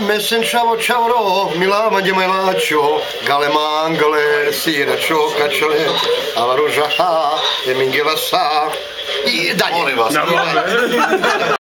mesen čavo čavro, milá madě miláčo, gale mangale, čoka kačele, a ružaha, je mingila sa. I dalje. Molim vas.